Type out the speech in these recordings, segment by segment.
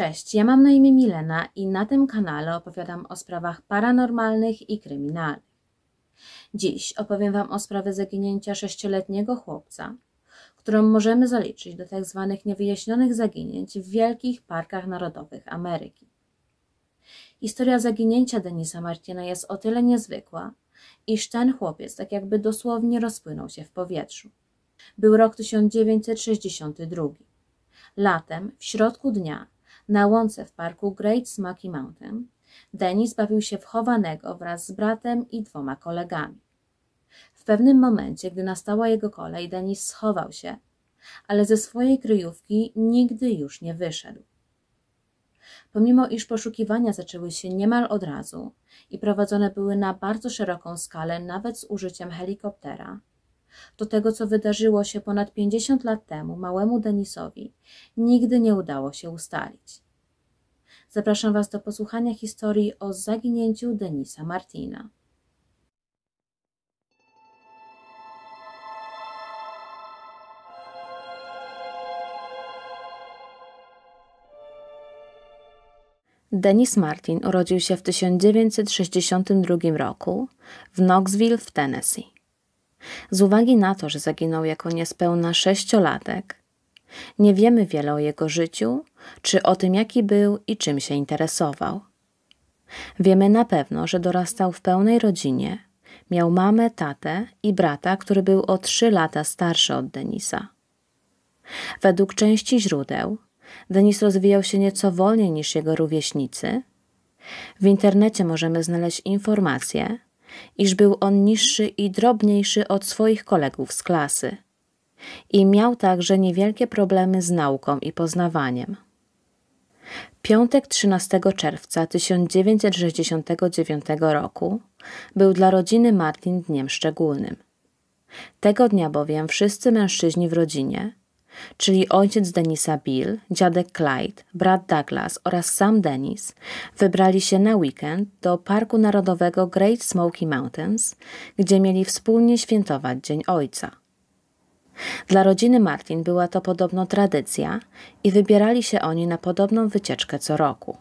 Cześć, ja mam na imię Milena i na tym kanale opowiadam o sprawach paranormalnych i kryminalnych. Dziś opowiem Wam o sprawie zaginięcia sześcioletniego chłopca, którą możemy zaliczyć do tzw. Tak niewyjaśnionych zaginięć w wielkich parkach narodowych Ameryki. Historia zaginięcia Denisa Martina jest o tyle niezwykła, iż ten chłopiec tak jakby dosłownie rozpłynął się w powietrzu. Był rok 1962. Latem, w środku dnia, na łące w parku Great Smoky Mountain, Denis bawił się w chowanego wraz z bratem i dwoma kolegami. W pewnym momencie, gdy nastała jego kolej, Denis schował się, ale ze swojej kryjówki nigdy już nie wyszedł. Pomimo iż poszukiwania zaczęły się niemal od razu i prowadzone były na bardzo szeroką skalę, nawet z użyciem helikoptera, to tego, co wydarzyło się ponad 50 lat temu małemu Denisowi, nigdy nie udało się ustalić. Zapraszam Was do posłuchania historii o zaginięciu Denisa Martina. Denis Martin urodził się w 1962 roku w Knoxville w Tennessee. Z uwagi na to, że zaginął jako niespełna sześciolatek, nie wiemy wiele o jego życiu, czy o tym, jaki był i czym się interesował. Wiemy na pewno, że dorastał w pełnej rodzinie, miał mamę, tatę i brata, który był o trzy lata starszy od Denisa. Według części źródeł, Denis rozwijał się nieco wolniej niż jego rówieśnicy. W internecie możemy znaleźć informacje, iż był on niższy i drobniejszy od swoich kolegów z klasy i miał także niewielkie problemy z nauką i poznawaniem. Piątek 13 czerwca 1969 roku był dla rodziny Martin dniem szczególnym. Tego dnia bowiem wszyscy mężczyźni w rodzinie, czyli ojciec Denisa Bill, dziadek Clyde, brat Douglas oraz sam Denis, wybrali się na weekend do Parku Narodowego Great Smoky Mountains, gdzie mieli wspólnie świętować Dzień Ojca. Dla rodziny Martin była to podobno tradycja i wybierali się oni na podobną wycieczkę co roku.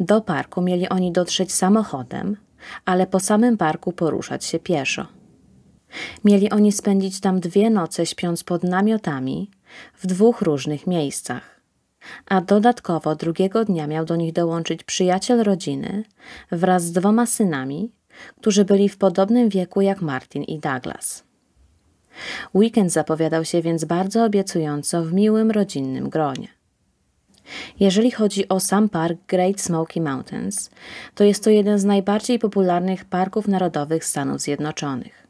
Do parku mieli oni dotrzeć samochodem, ale po samym parku poruszać się pieszo. Mieli oni spędzić tam dwie noce śpiąc pod namiotami w dwóch różnych miejscach. A dodatkowo drugiego dnia miał do nich dołączyć przyjaciel rodziny wraz z dwoma synami, którzy byli w podobnym wieku jak Martin i Douglas. Weekend zapowiadał się więc bardzo obiecująco w miłym rodzinnym gronie. Jeżeli chodzi o sam park Great Smoky Mountains, to jest to jeden z najbardziej popularnych parków narodowych Stanów Zjednoczonych.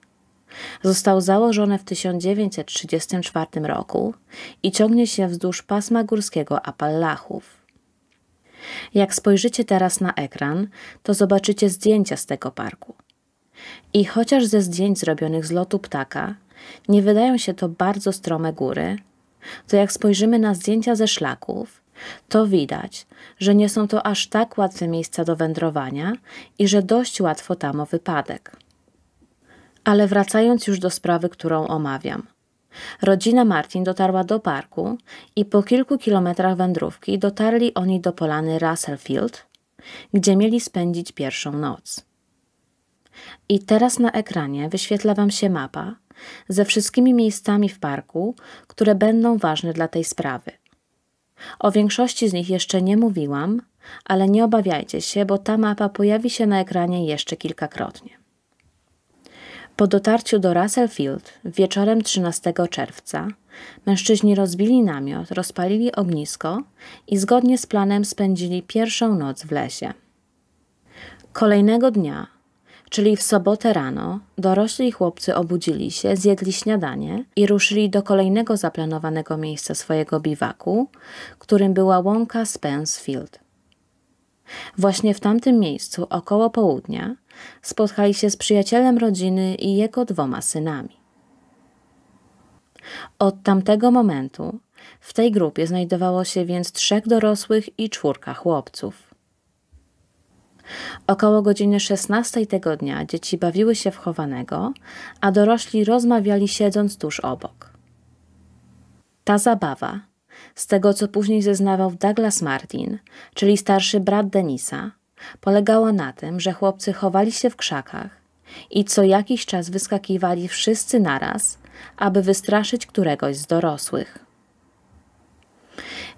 Został założony w 1934 roku i ciągnie się wzdłuż pasma górskiego Appalachów. Jak spojrzycie teraz na ekran, to zobaczycie zdjęcia z tego parku. I chociaż ze zdjęć zrobionych z lotu ptaka nie wydają się to bardzo strome góry, to jak spojrzymy na zdjęcia ze szlaków, to widać, że nie są to aż tak łatwe miejsca do wędrowania i że dość łatwo tam o wypadek. Ale wracając już do sprawy, którą omawiam. Rodzina Martin dotarła do parku i po kilku kilometrach wędrówki dotarli oni do polany Russellfield, gdzie mieli spędzić pierwszą noc. I teraz na ekranie wyświetla Wam się mapa ze wszystkimi miejscami w parku, które będą ważne dla tej sprawy. O większości z nich jeszcze nie mówiłam, ale nie obawiajcie się, bo ta mapa pojawi się na ekranie jeszcze kilkakrotnie. Po dotarciu do Russell Field wieczorem 13 czerwca mężczyźni rozbili namiot, rozpalili ognisko i zgodnie z planem spędzili pierwszą noc w lesie. Kolejnego dnia czyli w sobotę rano, dorośli chłopcy obudzili się, zjedli śniadanie i ruszyli do kolejnego zaplanowanego miejsca swojego biwaku, którym była łąka Spence Field. Właśnie w tamtym miejscu, około południa, spotkali się z przyjacielem rodziny i jego dwoma synami. Od tamtego momentu w tej grupie znajdowało się więc trzech dorosłych i czwórka chłopców. Około godziny 16 tego dnia dzieci bawiły się w chowanego, a dorośli rozmawiali siedząc tuż obok. Ta zabawa, z tego co później zeznawał Douglas Martin, czyli starszy brat Denisa, polegała na tym, że chłopcy chowali się w krzakach i co jakiś czas wyskakiwali wszyscy naraz, aby wystraszyć któregoś z dorosłych.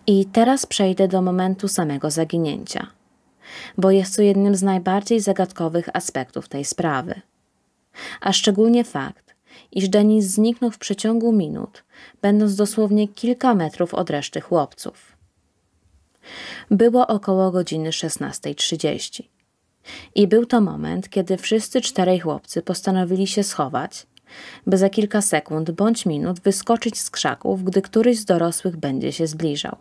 I teraz przejdę do momentu samego zaginięcia, bo jest to jednym z najbardziej zagadkowych aspektów tej sprawy. A szczególnie fakt, iż Denis zniknął w przeciągu minut, będąc dosłownie kilka metrów od reszty chłopców. Było około godziny 16.30. I był to moment, kiedy wszyscy czterej chłopcy postanowili się schować, by za kilka sekund bądź minut wyskoczyć z krzaków, gdy któryś z dorosłych będzie się zbliżał.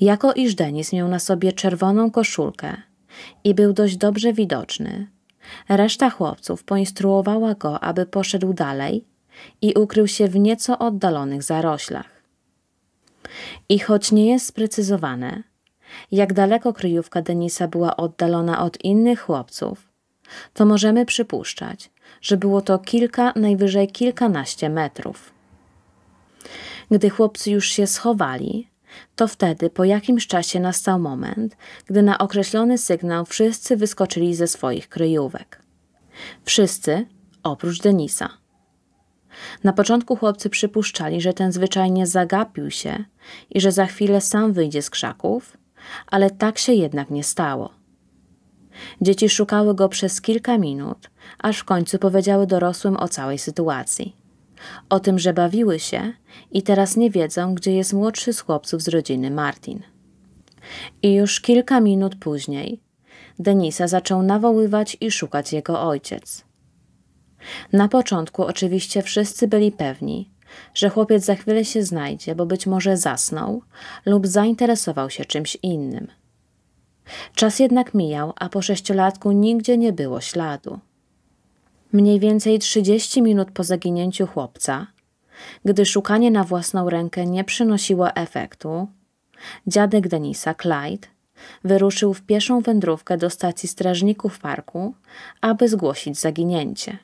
Jako iż Denis miał na sobie czerwoną koszulkę i był dość dobrze widoczny, reszta chłopców poinstruowała go, aby poszedł dalej i ukrył się w nieco oddalonych zaroślach. I choć nie jest sprecyzowane, jak daleko kryjówka Denisa była oddalona od innych chłopców, to możemy przypuszczać, że było to kilka, najwyżej kilkanaście metrów. Gdy chłopcy już się schowali, to wtedy po jakimś czasie nastał moment, gdy na określony sygnał wszyscy wyskoczyli ze swoich kryjówek. Wszyscy oprócz Denisa. Na początku chłopcy przypuszczali, że ten zwyczajnie zagapił się i że za chwilę sam wyjdzie z krzaków, ale tak się jednak nie stało. Dzieci szukały go przez kilka minut, aż w końcu powiedziały dorosłym o całej sytuacji. O tym, że bawiły się i teraz nie wiedzą, gdzie jest młodszy z chłopców z rodziny Martin. I już kilka minut później Denisa zaczął nawoływać i szukać jego ojciec. Na początku oczywiście wszyscy byli pewni, że chłopiec za chwilę się znajdzie, bo być może zasnął lub zainteresował się czymś innym. Czas jednak mijał, a po sześciolatku nigdzie nie było śladu. Mniej więcej 30 minut po zaginięciu chłopca, gdy szukanie na własną rękę nie przynosiło efektu, dziadek Denisa, Clyde, wyruszył w pieszą wędrówkę do stacji strażników parku, aby zgłosić zaginięcie.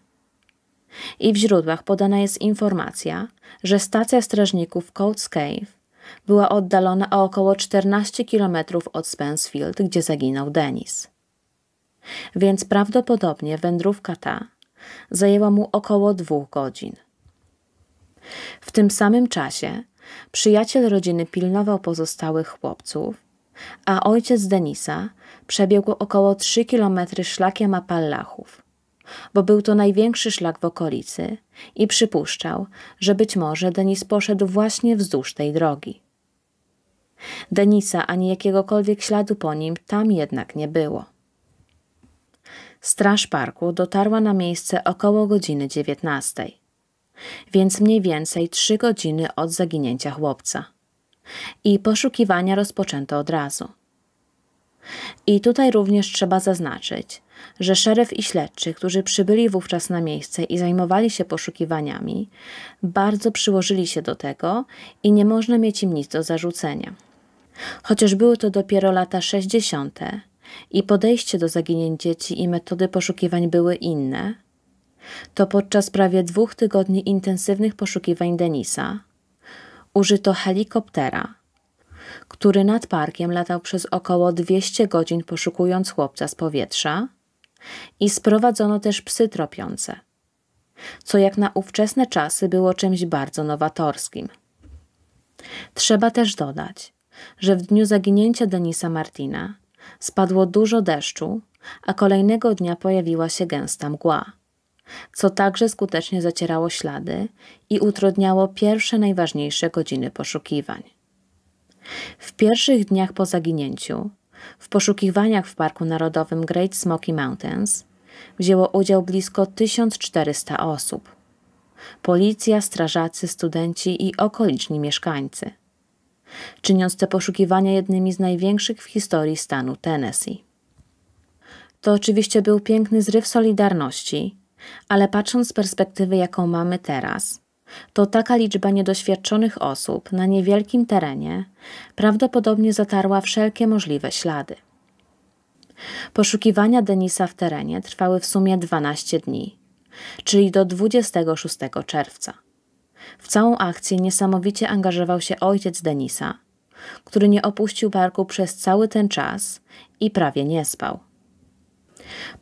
I w źródłach podana jest informacja, że stacja strażników Coates Cave była oddalona o około 14 km od Spencefield, gdzie zaginął Denis. Więc prawdopodobnie wędrówka ta zajęła mu około dwóch godzin. W tym samym czasie przyjaciel rodziny pilnował pozostałych chłopców, a ojciec Denisa przebiegł około 3 km szlakiem Apalachów, bo był to największy szlak w okolicy i przypuszczał, że być może Denis poszedł właśnie wzdłuż tej drogi. Denisa ani jakiegokolwiek śladu po nim tam jednak nie było. Straż parku dotarła na miejsce około godziny dziewiętnastej, więc mniej więcej trzy godziny od zaginięcia chłopca. I poszukiwania rozpoczęto od razu. I tutaj również trzeba zaznaczyć, że szeryf i śledczy, którzy przybyli wówczas na miejsce i zajmowali się poszukiwaniami, bardzo przyłożyli się do tego i nie można mieć im nic do zarzucenia. Chociaż były to dopiero lata 60. i podejście do zaginięć dzieci i metody poszukiwań były inne, to podczas prawie dwóch tygodni intensywnych poszukiwań Denisa użyto helikoptera, który nad parkiem latał przez około 200 godzin poszukując chłopca z powietrza i sprowadzono też psy tropiące, co jak na ówczesne czasy było czymś bardzo nowatorskim. Trzeba też dodać, że w dniu zaginięcia Denisa Martina spadło dużo deszczu, a kolejnego dnia pojawiła się gęsta mgła, co także skutecznie zacierało ślady i utrudniało pierwsze najważniejsze godziny poszukiwań. W pierwszych dniach po zaginięciu, w poszukiwaniach w Parku Narodowym Great Smoky Mountains wzięło udział blisko 1400 osób. Policja, strażacy, studenci i okoliczni mieszkańcy – czyniąc te poszukiwania jednymi z największych w historii stanu Tennessee. To oczywiście był piękny zryw solidarności, ale patrząc z perspektywy, jaką mamy teraz, to taka liczba niedoświadczonych osób na niewielkim terenie prawdopodobnie zatarła wszelkie możliwe ślady. Poszukiwania Denisa w terenie trwały w sumie 12 dni, czyli do 26 czerwca W całą akcję niesamowicie angażował się ojciec Denisa, który nie opuścił parku przez cały ten czas i prawie nie spał.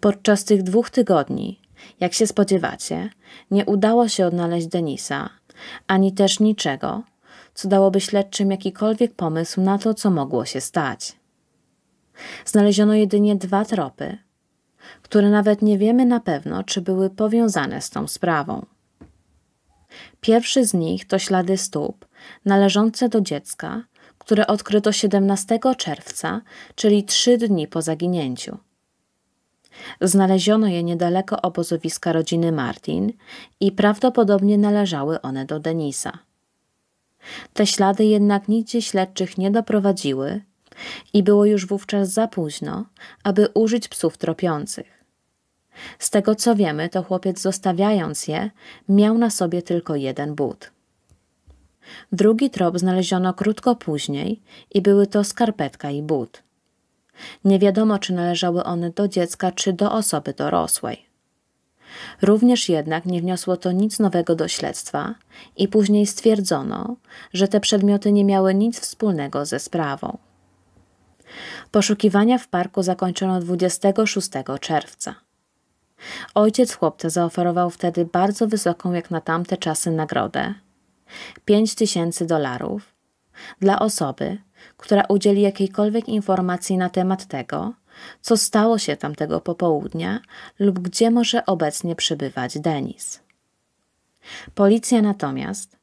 Podczas tych dwóch tygodni, jak się spodziewacie, nie udało się odnaleźć Denisa, ani też niczego, co dałoby śledczym jakikolwiek pomysł na to, co mogło się stać. Znaleziono jedynie dwa tropy, które nawet nie wiemy na pewno, czy były powiązane z tą sprawą. Pierwszy z nich to ślady stóp należące do dziecka, które odkryto 17 czerwca, czyli trzy dni po zaginięciu. Znaleziono je niedaleko obozowiska rodziny Martin i prawdopodobnie należały one do Denisa. Te ślady jednak nigdzie śledczych nie doprowadziły i było już wówczas za późno, aby użyć psów tropiących. Z tego co wiemy, to chłopiec zostawiając je, miał na sobie tylko jeden but. Drugi trop znaleziono krótko później i były to skarpetka i but. Nie wiadomo, czy należały one do dziecka, czy do osoby dorosłej. Również jednak nie wniosło to nic nowego do śledztwa i później stwierdzono, że te przedmioty nie miały nic wspólnego ze sprawą. Poszukiwania w parku zakończono 26 czerwca. Ojciec chłopca zaoferował wtedy bardzo wysoką jak na tamte czasy nagrodę 5 tysięcy dolarów dla osoby, która udzieli jakiejkolwiek informacji na temat tego, co stało się tamtego popołudnia lub gdzie może obecnie przebywać Denis. Policja natomiast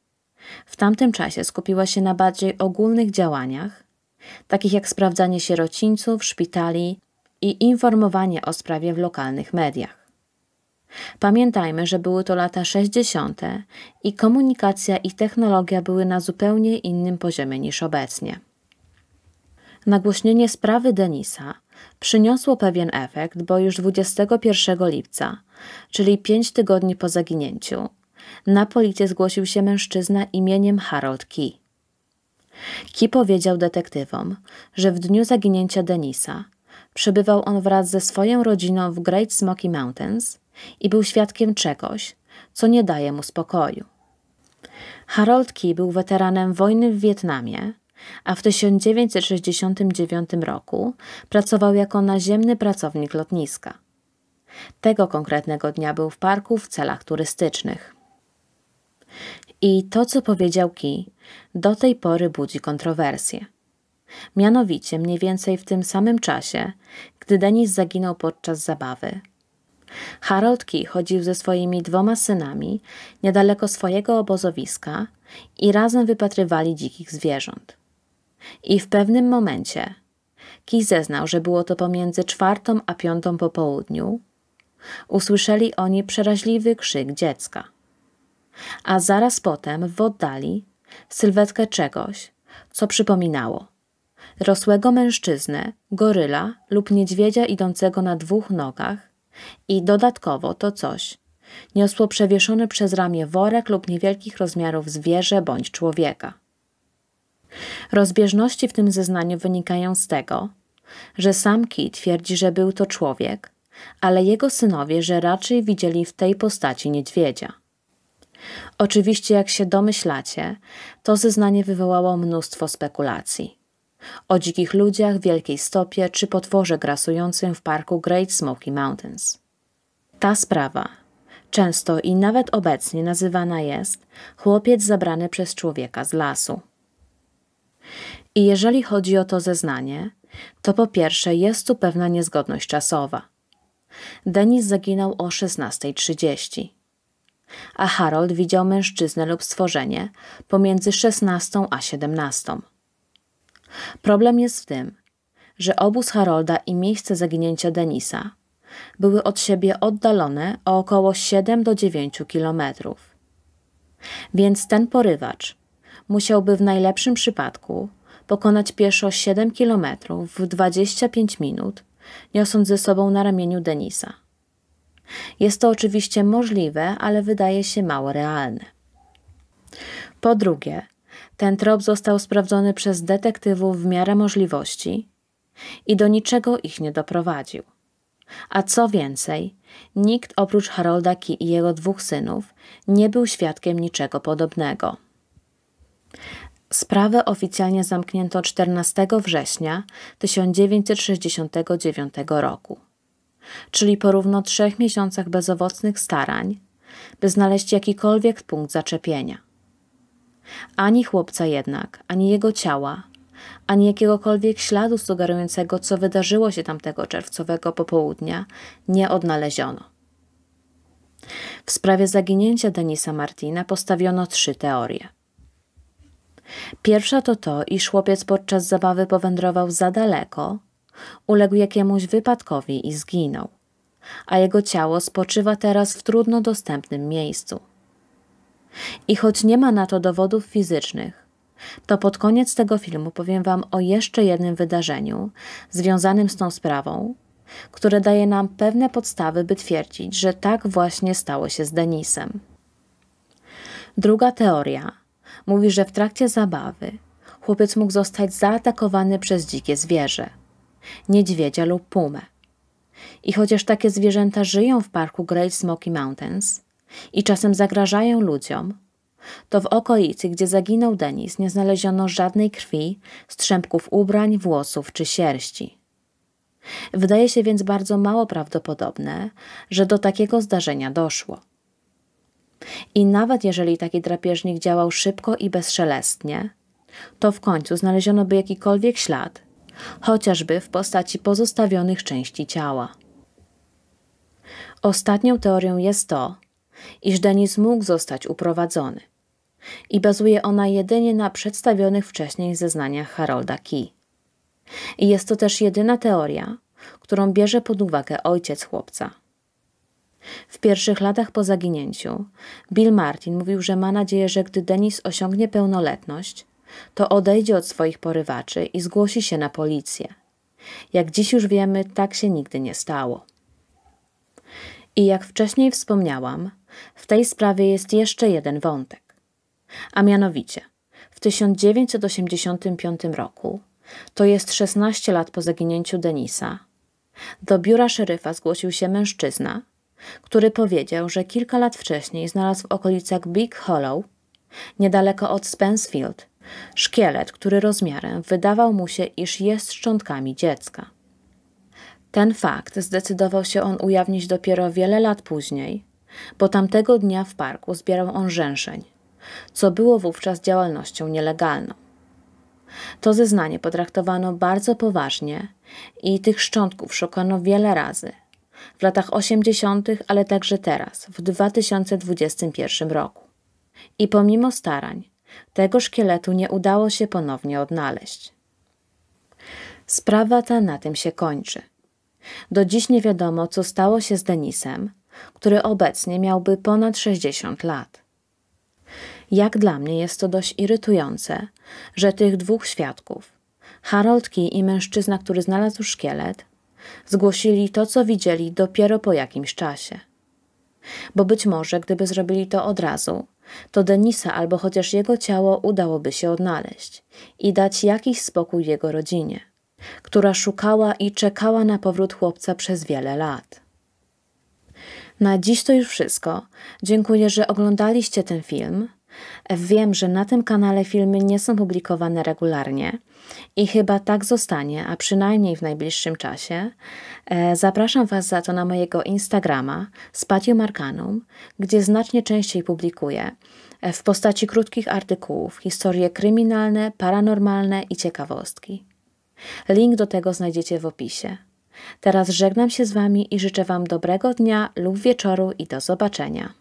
w tamtym czasie skupiła się na bardziej ogólnych działaniach, takich jak sprawdzanie sierocińców, szpitali i informowanie o sprawie w lokalnych mediach. Pamiętajmy, że były to lata 60. i komunikacja i technologia były na zupełnie innym poziomie niż obecnie. Nagłośnienie sprawy Denisa przyniosło pewien efekt, bo już 21 lipca, czyli pięć tygodni po zaginięciu, na policję zgłosił się mężczyzna imieniem Harold Key. Key powiedział detektywom, że w dniu zaginięcia Denisa przebywał on wraz ze swoją rodziną w Great Smoky Mountains i był świadkiem czegoś, co nie daje mu spokoju. Harold Key był weteranem wojny w Wietnamie, a w 1969 roku pracował jako naziemny pracownik lotniska. Tego konkretnego dnia był w parku w celach turystycznych. I to, co powiedział Key, do tej pory budzi kontrowersje. Mianowicie mniej więcej w tym samym czasie, gdy Denis zaginął podczas zabawy, Harold Key chodził ze swoimi dwoma synami niedaleko swojego obozowiska i razem wypatrywali dzikich zwierząt. I w pewnym momencie Key zeznał, że było to pomiędzy czwartą a piątą po południu. Usłyszeli oni przeraźliwy krzyk dziecka. A zaraz potem w oddali sylwetkę czegoś, co przypominało rosłego mężczyznę, goryla lub niedźwiedzia idącego na dwóch nogach i dodatkowo to coś niosło przewieszony przez ramię worek lub niewielkich rozmiarów zwierzę bądź człowieka. Rozbieżności w tym zeznaniu wynikają z tego, że sam Key twierdzi, że był to człowiek, ale jego synowie, że raczej widzieli w tej postaci niedźwiedzia. Oczywiście, jak się domyślacie, to zeznanie wywołało mnóstwo spekulacji. O dzikich ludziach, wielkiej stopie czy potworze grasującym w parku Great Smoky Mountains. Ta sprawa często i nawet obecnie nazywana jest chłopiec zabrany przez człowieka z lasu. I jeżeli chodzi o to zeznanie, to po pierwsze jest tu pewna niezgodność czasowa. Denis zaginął o 16.30, a Harold widział mężczyznę lub stworzenie pomiędzy 16 a 17. Problem jest w tym, że obóz Harolda i miejsce zaginięcia Denisa były od siebie oddalone o około 7 do 9 kilometrów. Więc ten porywacz musiałby w najlepszym przypadku pokonać pieszo 7 kilometrów w 25 minut, niosąc ze sobą na ramieniu Denisa. Jest to oczywiście możliwe, ale wydaje się mało realne. Po drugie, ten trop został sprawdzony przez detektywów w miarę możliwości i do niczego ich nie doprowadził. A co więcej, nikt oprócz Harolda Key i jego dwóch synów nie był świadkiem niczego podobnego. Sprawę oficjalnie zamknięto 14 września 1969 roku, czyli po równo trzech miesiącach bezowocnych starań, by znaleźć jakikolwiek punkt zaczepienia. Ani chłopca jednak, ani jego ciała, ani jakiegokolwiek śladu sugerującego, co wydarzyło się tamtego czerwcowego popołudnia, nie odnaleziono. W sprawie zaginięcia Denisa Martina postawiono trzy teorie. Pierwsza to to, iż chłopiec podczas zabawy powędrował za daleko, uległ jakiemuś wypadkowi i zginął, a jego ciało spoczywa teraz w trudno dostępnym miejscu. I choć nie ma na to dowodów fizycznych, to pod koniec tego filmu powiem Wam o jeszcze jednym wydarzeniu związanym z tą sprawą, które daje nam pewne podstawy, by twierdzić, że tak właśnie stało się z Denisem. Druga teoria mówi, że w trakcie zabawy chłopiec mógł zostać zaatakowany przez dzikie zwierzę niedźwiedzia lub pumę. I chociaż takie zwierzęta żyją w parku Great Smoky Mountains i czasem zagrażają ludziom, to w okolicy, gdzie zaginął Denis, nie znaleziono żadnej krwi, strzępków ubrań, włosów czy sierści. Wydaje się więc bardzo mało prawdopodobne, że do takiego zdarzenia doszło. I nawet jeżeli taki drapieżnik działał szybko i bezszelestnie, to w końcu znaleziono by jakikolwiek ślad, chociażby w postaci pozostawionych części ciała. Ostatnią teorią jest to, iż Denis mógł zostać uprowadzony i bazuje ona jedynie na przedstawionych wcześniej zeznaniach Harolda Key. I jest to też jedyna teoria, którą bierze pod uwagę ojciec chłopca. W pierwszych latach po zaginięciu Bill Martin mówił, że ma nadzieję, że gdy Denis osiągnie pełnoletność, to odejdzie od swoich porywaczy i zgłosi się na policję. Jak dziś już wiemy, tak się nigdy nie stało. I jak wcześniej wspomniałam, w tej sprawie jest jeszcze jeden wątek. A mianowicie, w 1985 roku, to jest 16 lat po zaginięciu Denisa, do biura szeryfa zgłosił się mężczyzna, który powiedział, że kilka lat wcześniej znalazł w okolicach Big Hollow, niedaleko od Spencefield, szkielet, który rozmiarem wydawał mu się, iż jest szczątkami dziecka. Ten fakt zdecydował się on ujawnić dopiero wiele lat później, bo tamtego dnia w parku zbierał on rzęszeń, co było wówczas działalnością nielegalną. To zeznanie potraktowano bardzo poważnie i tych szczątków szukano wiele razy. W latach 80., ale także teraz, w 2021 roku. I pomimo starań, tego szkieletu nie udało się ponownie odnaleźć. Sprawa ta na tym się kończy. Do dziś nie wiadomo, co stało się z Denisem, który obecnie miałby ponad 60 lat. Jak dla mnie jest to dość irytujące, że tych dwóch świadków, Harold i mężczyzna, który znalazł szkielet, zgłosili to, co widzieli dopiero po jakimś czasie. Bo być może, gdyby zrobili to od razu, to Denisa albo chociaż jego ciało udałoby się odnaleźć i dać jakiś spokój jego rodzinie, która szukała i czekała na powrót chłopca przez wiele lat. Na dziś to już wszystko. Dziękuję, że oglądaliście ten film. Wiem, że na tym kanale filmy nie są publikowane regularnie i chyba tak zostanie, a przynajmniej w najbliższym czasie. E, zapraszam Was za to na mojego Instagrama Spatio Markanum, gdzie znacznie częściej publikuję e, w postaci krótkich artykułów historie kryminalne, paranormalne i ciekawostki. Link do tego znajdziecie w opisie. Teraz żegnam się z Wami i życzę Wam dobrego dnia lub wieczoru i do zobaczenia.